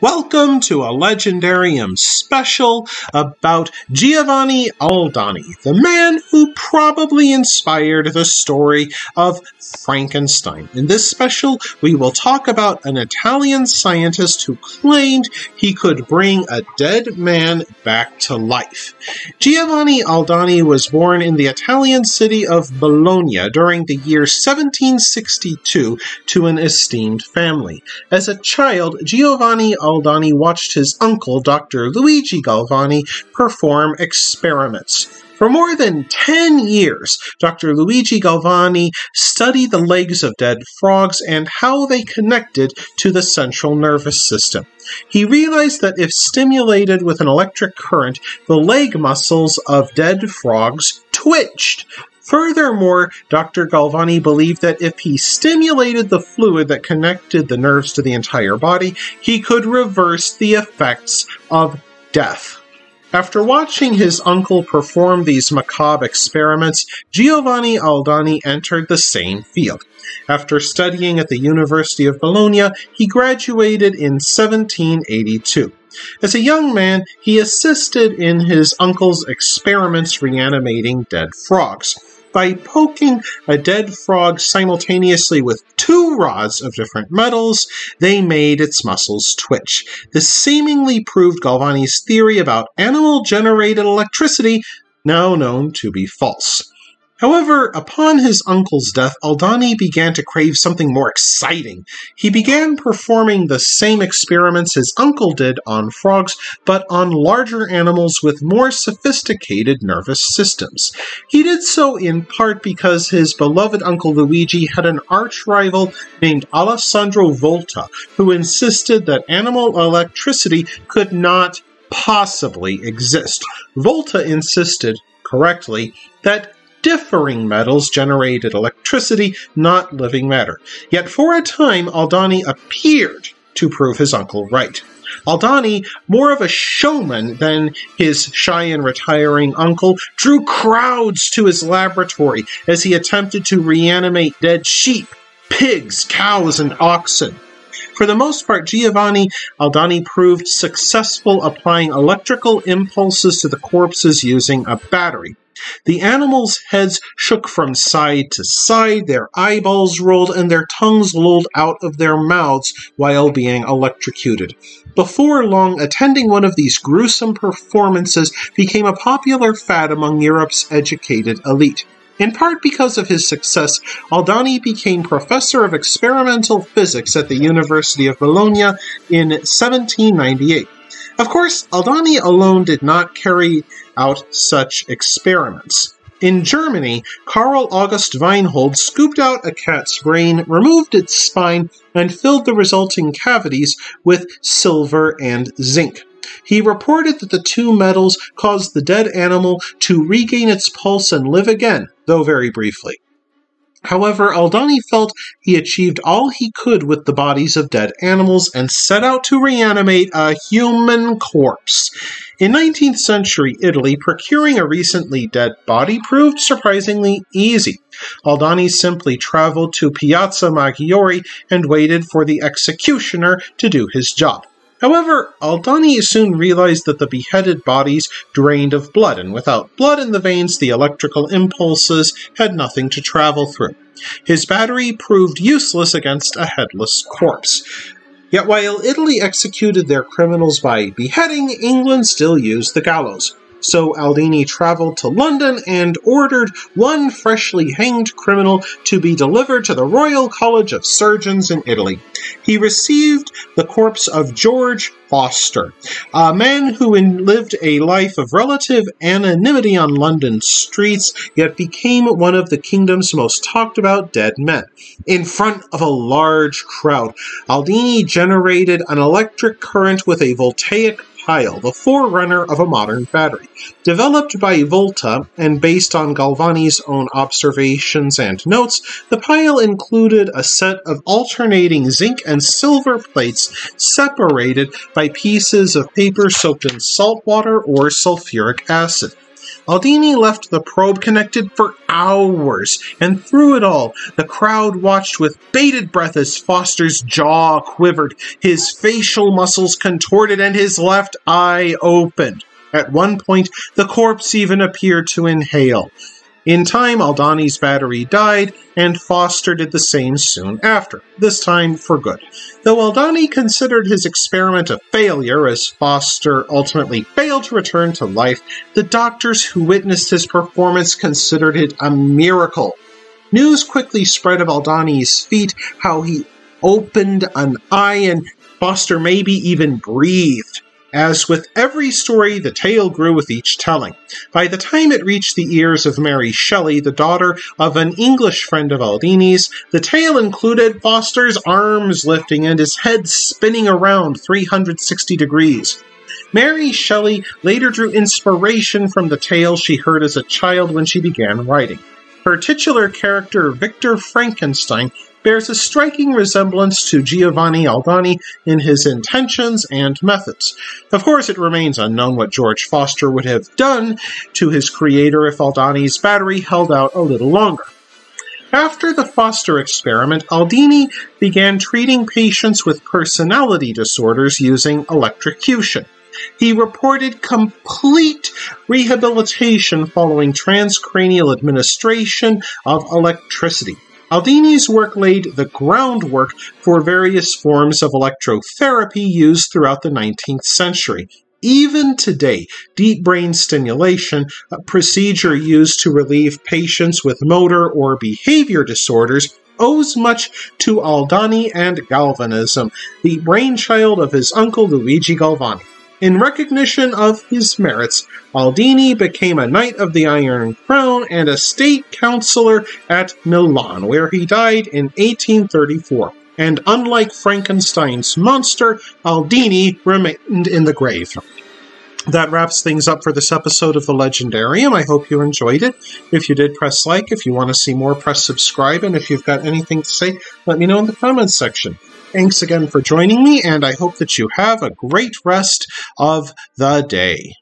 Welcome to a Legendarium special about Giovanni Aldini, the man who probably inspired the story of Frankenstein. In this special, we will talk about an Italian scientist who claimed he could bring a dead man back to life. Giovanni Aldini was born in the Italian city of Bologna during the year 1762 to an esteemed family. As a child, Giovanni Aldini watched his uncle, Dr. Luigi Galvani, perform experiments. For more than 10 years, Dr. Luigi Galvani studied the legs of dead frogs and how they connected to the central nervous system. He realized that if stimulated with an electric current, the leg muscles of dead frogs twitched. Furthermore, Dr. Galvani believed that if he stimulated the fluid that connected the nerves to the entire body, he could reverse the effects of death. After watching his uncle perform these macabre experiments, Giovanni Aldini entered the same field. After studying at the University of Bologna, he graduated in 1782. As a young man, he assisted in his uncle's experiments reanimating dead frogs by poking a dead frog simultaneously with two rods of different metals, they made its muscles twitch. This seemingly proved Galvani's theory about animal generated electricity, now known to be false. However, upon his uncle's death, Aldini began to crave something more exciting. He began performing the same experiments his uncle did on frogs, but on larger animals with more sophisticated nervous systems. He did so in part because his beloved uncle Luigi had an arch rival named Alessandro Volta, who insisted that animal electricity could not possibly exist. Volta insisted, correctly, that differing metals generated electricity, not living matter. Yet for a time, Aldini appeared to prove his uncle right. Aldini, more of a showman than his shy and retiring uncle, drew crowds to his laboratory as he attempted to reanimate dead sheep, pigs, cows, and oxen. For the most part, Giovanni Aldini proved successful applying electrical impulses to the corpses using a battery. The animals' heads shook from side to side, their eyeballs rolled, and their tongues lolled out of their mouths while being electrocuted. Before long, attending one of these gruesome performances became a popular fad among Europe's educated elite. In part because of his success, Aldini became professor of experimental physics at the University of Bologna in 1798. Of course, Aldini alone did not carry out such experiments. In Germany, Karl August Weinhold scooped out a cat's brain, removed its spine, and filled the resulting cavities with silver and zinc. He reported that the two metals caused the dead animal to regain its pulse and live again, though very briefly. However, Aldini felt he achieved all he could with the bodies of dead animals and set out to reanimate a human corpse. In 19th century Italy, procuring a recently dead body proved surprisingly easy. Aldini simply traveled to Piazza Maggiore and waited for the executioner to do his job. However, Aldini soon realized that the beheaded bodies drained of blood, and without blood in the veins, the electrical impulses had nothing to travel through. His battery proved useless against a headless corpse. Yet while Italy executed their criminals by beheading, England still used the gallows so Aldini traveled to London and ordered one freshly hanged criminal to be delivered to the Royal College of Surgeons in Italy. He received the corpse of George Foster, a man who lived a life of relative anonymity on London streets, yet became one of the kingdom's most talked about dead men. In front of a large crowd, Aldini generated an electric current with a voltaic the forerunner of a modern battery. Developed by Volta and based on Galvani's own observations and notes, the pile included a set of alternating zinc and silver plates separated by pieces of paper soaked in salt water or sulfuric acid. Aldini left the probe connected for hours, and through it all, the crowd watched with bated breath as Foster's jaw quivered, his facial muscles contorted, and his left eye opened. At one point, the corpse even appeared to inhale. In time, Aldini's battery died, and Foster did the same soon after, this time for good. Though Aldini considered his experiment a failure as Foster ultimately failed to return to life, the doctors who witnessed his performance considered it a miracle. News quickly spread of Aldini's feat, how he opened an eye and Foster maybe even breathed. As with every story, the tale grew with each telling. By the time it reached the ears of Mary Shelley, the daughter of an English friend of Aldini's, the tale included Foster's arms lifting and his head spinning around 360 degrees. Mary Shelley later drew inspiration from the tale she heard as a child when she began writing. Her titular character, Victor Frankenstein, bears a striking resemblance to Giovanni Aldini in his intentions and methods. Of course, it remains unknown what George Foster would have done to his creator if Aldini's battery held out a little longer. After the Foster experiment, Aldini began treating patients with personality disorders using electrocution. He reported complete rehabilitation following transcranial administration of electricity. Aldini's work laid the groundwork for various forms of electrotherapy used throughout the 19th century. Even today, deep brain stimulation, a procedure used to relieve patients with motor or behavior disorders, owes much to Aldini and galvanism, the brainchild of his uncle Luigi Galvani. In recognition of his merits, Aldini became a Knight of the Iron Crown and a state councillor at Milan, where he died in 1834. And unlike Frankenstein's monster, Aldini remained in the grave. That wraps things up for this episode of The Legendarium. I hope you enjoyed it. If you did, press like. If you want to see more, press subscribe. And if you've got anything to say, let me know in the comments section. Thanks again for joining me, and I hope that you have a great rest of the day.